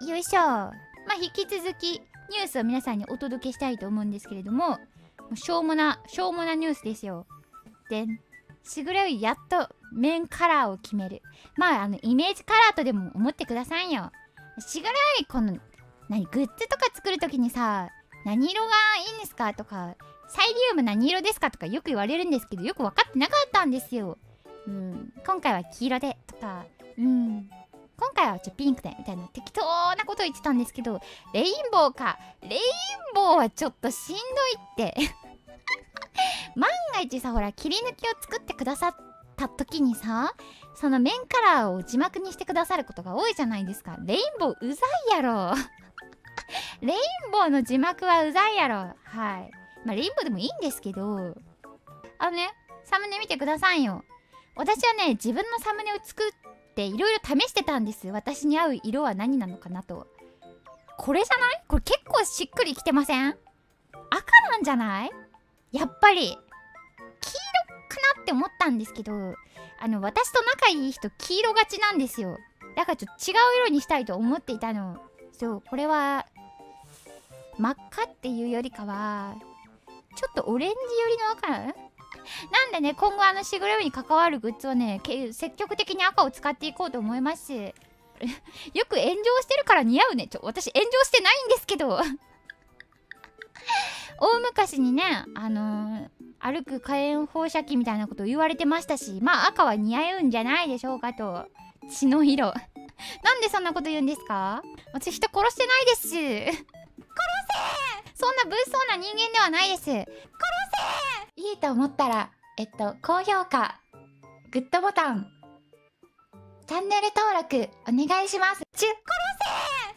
よいしょ。まあ引き続きニュースを皆さんにお届けしたいと思うんですけれどももうしょうもなしょうもなニュースですよ。でしぐれやっとメンカラーを決める。まああのイメージカラーとでも思ってくださいよ。しぐれこの何グッズとか作るときにさ何色がいいんですかとかサイリウム何色ですかとかよく言われるんですけどよく分かってなかったんですよ。うん今回は黄色でとかうん。今回はちょピンクでみたいな適当なこと言ってたんですけどレインボーか。レインボーはちょっとしんどいって。万が一さほら切り抜きを作ってくださった時にさその面カラーを字幕にしてくださることが多いじゃないですか。レインボーうざいやろ。レインボーの字幕はうざいやろ。はい。まあレインボーでもいいんですけどあのねサムネ見てくださいよ。私はね自分のサムネを作っていろいろ試してたんです。私に合う色は何なのかなと。これじゃない？これ結構しっくりきてません？赤なんじゃない？やっぱり黄色かなって思ったんですけどあの私と仲いい人黄色がちなんですよ。だからちょっと違う色にしたいと思っていたの。そうこれは真っ赤っていうよりかはちょっとオレンジ寄りの赤？なんでね今後あのしぐれに関わるグッズをね積極的に赤を使っていこうと思います よく炎上してるから似合うね。ちょ私炎上してないんですけど。大昔にねあのー、歩く火炎放射器みたいなこと言われてましたしまあ赤は似合うんじゃないでしょうかと。血の色。なんでそんなこと言うんですか？私人殺してないですし。殺せそんな物騒な人間ではないです。殺せいいと思ったらえっと高評価グッドボタンチャンネル登録お願いします。チュッコロ